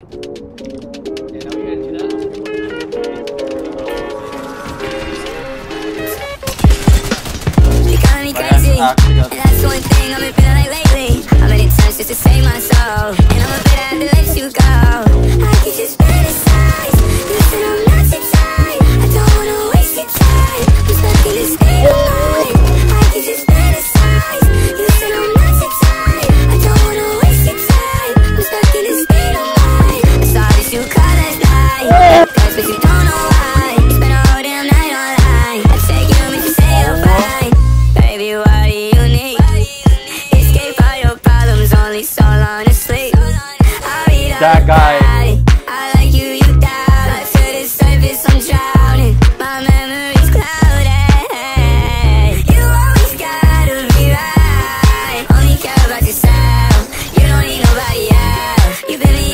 that's the one thing I've so long to sleep. I read that guy. Body. I like you, you doubt. I feel the surface, I'm drowning. My memory's clouded. You always gotta be right. Only care about yourself. You don't need nobody else. You've been